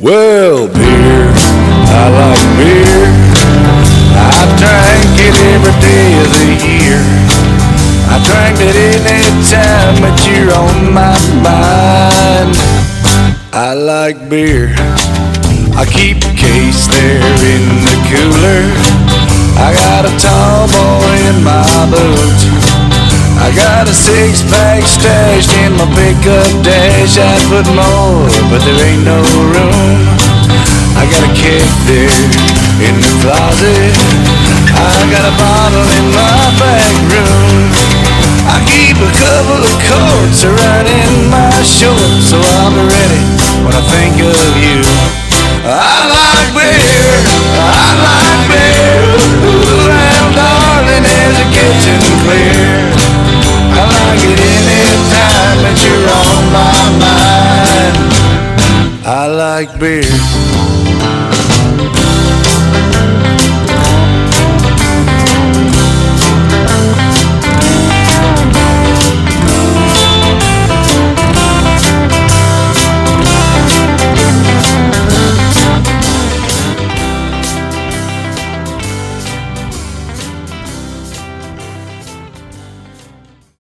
Well, beer, I like beer. I drank it every day of the year. I drank it any time that you're on my mind. I like beer. I keep a case there in the cooler. I got a tall boy in my boot. I six pack stashed in my pickup dash. I'd put more, but there ain't no room. I got a keg there in the closet. I got a bottle in my back room. I keep a couple of cords right in my shorts, so I like beer.